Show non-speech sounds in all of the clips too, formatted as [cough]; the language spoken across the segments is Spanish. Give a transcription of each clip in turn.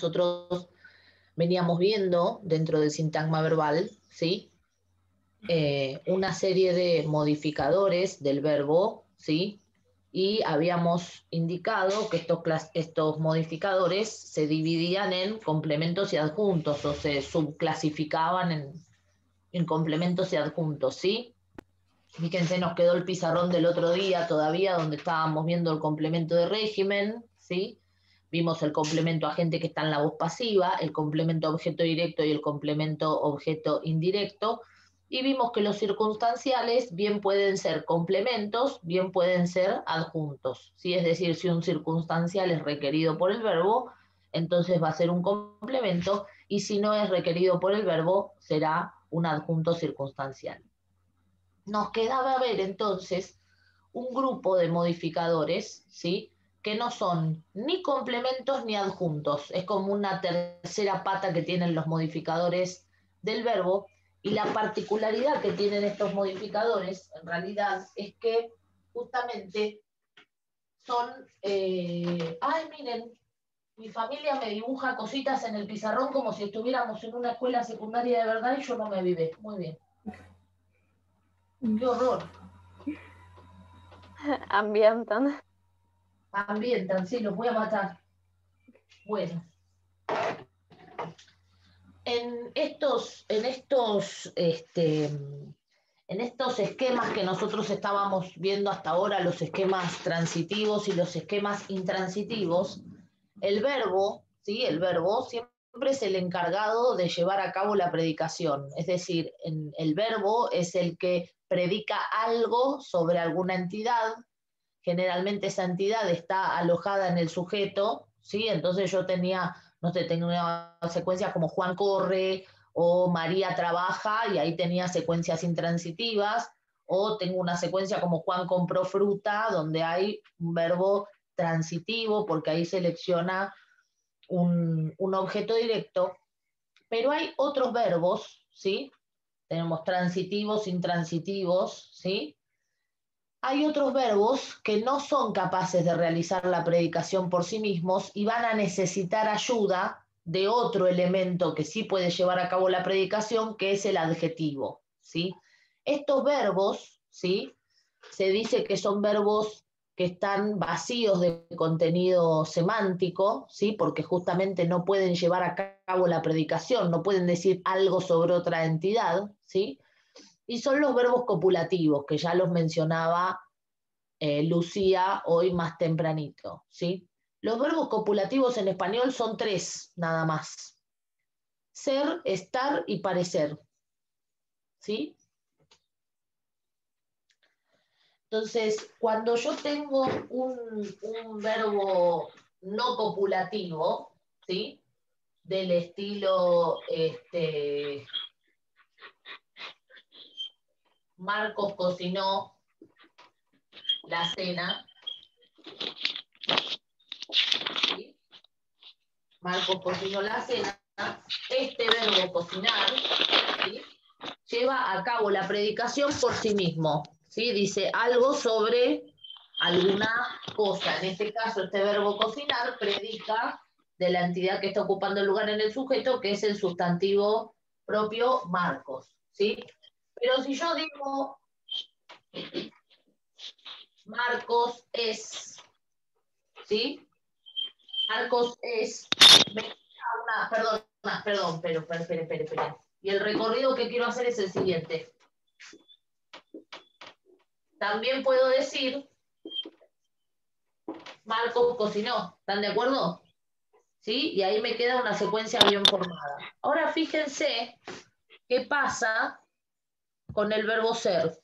nosotros veníamos viendo dentro del sintagma verbal, ¿sí? Eh, una serie de modificadores del verbo, ¿sí? Y habíamos indicado que estos, estos modificadores se dividían en complementos y adjuntos o se subclasificaban en, en complementos y adjuntos, ¿sí? Fíjense, nos quedó el pizarrón del otro día todavía, donde estábamos viendo el complemento de régimen, ¿sí? Vimos el complemento agente que está en la voz pasiva, el complemento objeto directo y el complemento objeto indirecto. Y vimos que los circunstanciales bien pueden ser complementos, bien pueden ser adjuntos. ¿sí? Es decir, si un circunstancial es requerido por el verbo, entonces va a ser un complemento, y si no es requerido por el verbo, será un adjunto circunstancial. Nos quedaba ver entonces un grupo de modificadores, ¿sí? Que no son ni complementos ni adjuntos. Es como una tercera pata que tienen los modificadores del verbo. Y la particularidad que tienen estos modificadores, en realidad, es que justamente son... Eh, ay, miren, mi familia me dibuja cositas en el pizarrón como si estuviéramos en una escuela secundaria de verdad y yo no me vive. Muy bien. Qué horror. [laughs] Ambientan. Ambientan, sí, los voy a matar. Bueno. En estos, en estos, este, en estos esquemas que nosotros estábamos viendo hasta ahora, los esquemas transitivos y los esquemas intransitivos, el verbo, ¿sí? El verbo siempre es el encargado de llevar a cabo la predicación. Es decir, el verbo es el que predica algo sobre alguna entidad generalmente esa entidad está alojada en el sujeto, ¿sí? Entonces yo tenía, no sé, tenía secuencias como Juan corre o María trabaja y ahí tenía secuencias intransitivas, o tengo una secuencia como Juan compró fruta, donde hay un verbo transitivo, porque ahí selecciona un, un objeto directo, pero hay otros verbos, ¿sí? Tenemos transitivos, intransitivos, ¿sí? Hay otros verbos que no son capaces de realizar la predicación por sí mismos y van a necesitar ayuda de otro elemento que sí puede llevar a cabo la predicación, que es el adjetivo. ¿sí? Estos verbos, ¿sí? se dice que son verbos que están vacíos de contenido semántico, ¿sí? porque justamente no pueden llevar a cabo la predicación, no pueden decir algo sobre otra entidad, ¿sí? Y son los verbos copulativos, que ya los mencionaba eh, Lucía hoy más tempranito. ¿sí? Los verbos copulativos en español son tres, nada más. Ser, estar y parecer. ¿Sí? Entonces, cuando yo tengo un, un verbo no copulativo, ¿sí? Del estilo, este, Marcos cocinó la cena. Marcos cocinó la cena. Este verbo cocinar lleva a cabo la predicación por sí mismo. ¿sí? Dice algo sobre alguna cosa. En este caso, este verbo cocinar predica de la entidad que está ocupando el lugar en el sujeto, que es el sustantivo propio Marcos. ¿sí? Pero si yo digo, Marcos es, ¿sí? Marcos es, una, perdón, perdón, pero, espere, espere, espere. Y el recorrido que quiero hacer es el siguiente. También puedo decir, Marcos cocinó, ¿están de acuerdo? ¿Sí? Y ahí me queda una secuencia bien formada. Ahora fíjense qué pasa con el verbo ser.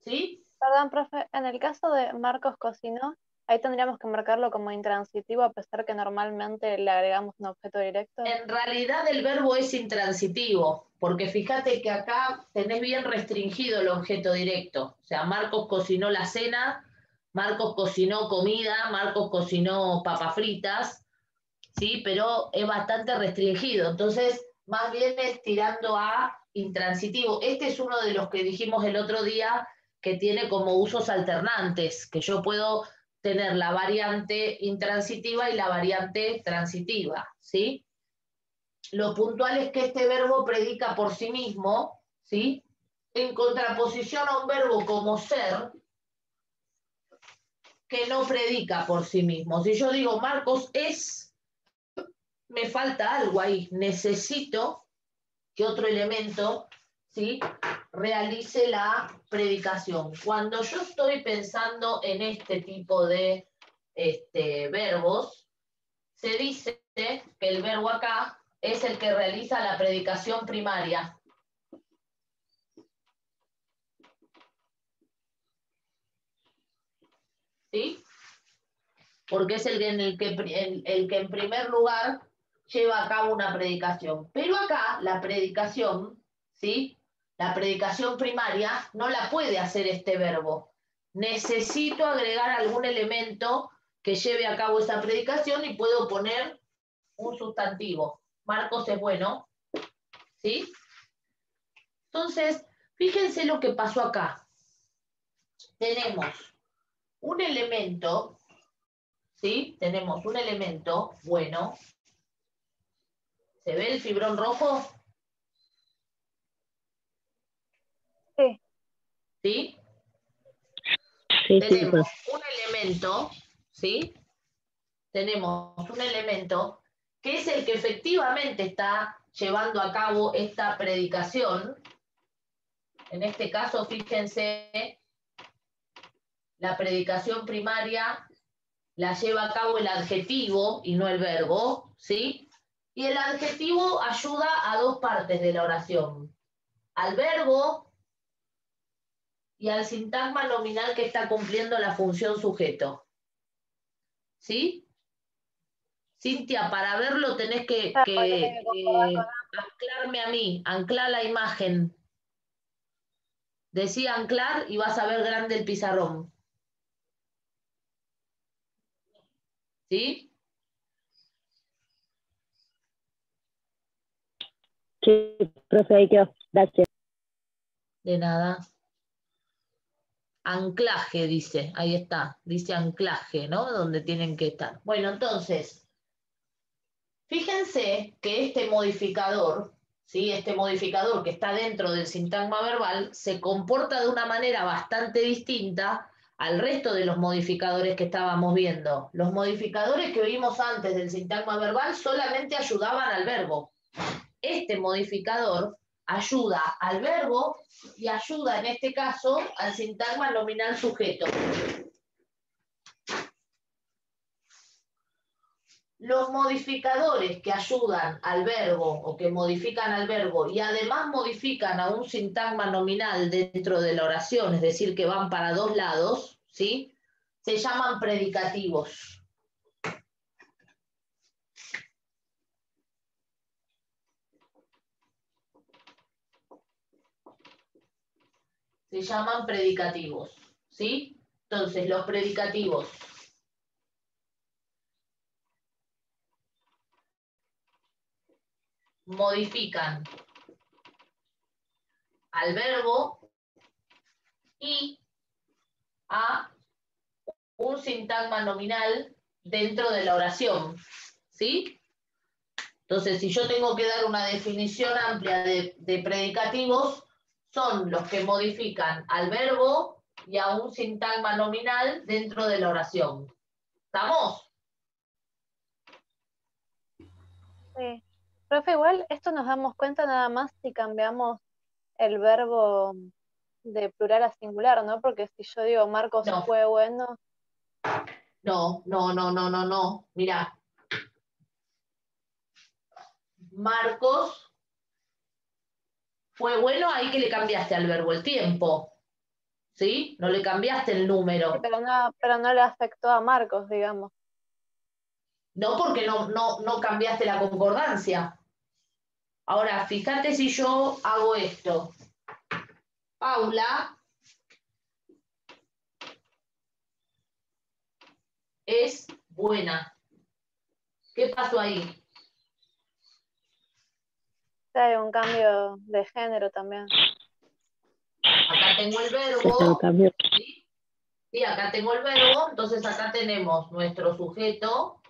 ¿Sí? Perdón, profe, en el caso de Marcos cocinó, ahí tendríamos que marcarlo como intransitivo a pesar que normalmente le agregamos un objeto directo. En realidad el verbo es intransitivo, porque fíjate que acá tenés bien restringido el objeto directo. O sea, Marcos cocinó la cena, Marcos cocinó comida, Marcos cocinó papas fritas, ¿sí? Pero es bastante restringido. Entonces, más bien es tirando a intransitivo. Este es uno de los que dijimos el otro día que tiene como usos alternantes, que yo puedo tener la variante intransitiva y la variante transitiva, ¿sí? Lo puntual es que este verbo predica por sí mismo, ¿sí? En contraposición a un verbo como ser, que no predica por sí mismo. Si yo digo Marcos es, me falta algo ahí, necesito que otro elemento ¿sí? realice la predicación. Cuando yo estoy pensando en este tipo de este, verbos, se dice que el verbo acá es el que realiza la predicación primaria. ¿Sí? Porque es el, en el, que, el que en primer lugar lleva a cabo una predicación. Pero acá la predicación, ¿sí? La predicación primaria no la puede hacer este verbo. Necesito agregar algún elemento que lleve a cabo esa predicación y puedo poner un sustantivo. Marcos es bueno. ¿Sí? Entonces, fíjense lo que pasó acá. Tenemos un elemento, ¿sí? Tenemos un elemento bueno. ¿Se ve el fibrón rojo? Sí. ¿Sí? Sí, sí, Tenemos pues. un elemento, ¿sí? Tenemos un elemento que es el que efectivamente está llevando a cabo esta predicación. En este caso, fíjense, la predicación primaria la lleva a cabo el adjetivo y no el verbo, ¿sí? Y el adjetivo ayuda a dos partes de la oración, al verbo y al sintagma nominal que está cumpliendo la función sujeto. ¿Sí? Cintia, para verlo tenés que, Ah, que, que anclarme a mí, anclar la imagen. Decía anclar y vas a ver grande el pizarrón. ¿Sí? Sí. Gracias. De nada. Anclaje, dice. Ahí está. Dice anclaje, ¿no? Donde tienen que estar. Bueno, entonces, fíjense que este modificador, ¿sí? Este modificador que está dentro del sintagma verbal se comporta de una manera bastante distinta al resto de los modificadores que estábamos viendo. Los modificadores que vimos antes del sintagma verbal solamente ayudaban al verbo. Este modificador ayuda al verbo y ayuda en este caso al sintagma nominal sujeto. Los modificadores que ayudan al verbo o que modifican al verbo y además modifican a un sintagma nominal dentro de la oración, es decir, que van para dos lados, ¿sí? Se llaman predicativos. Se llaman predicativos, ¿sí? Entonces, los predicativos modifican al verbo y a un sintagma nominal dentro de la oración, ¿sí? Entonces, si yo tengo que dar una definición amplia de, de predicativos, son los que modifican al verbo y a un sintagma nominal dentro de la oración. ¿Estamos? Sí. Profe, igual esto nos damos cuenta nada más si cambiamos el verbo de plural a singular, ¿no? Porque si yo digo Marcos No. fue bueno, No, no, no, no, no, no. Mira. Marcos fue bueno ahí que le cambiaste al verbo el tiempo. ¿Sí? No le cambiaste el número. pero no, pero no le afectó a Marcos, digamos. No porque no, no, no cambiaste la concordancia. Ahora, fíjate si yo hago esto. Paula es buena. ¿Qué pasó ahí? Hay un cambio de género también. Acá tengo el verbo. ¿sí? Sí, acá tengo el verbo, entonces acá tenemos nuestro sujeto,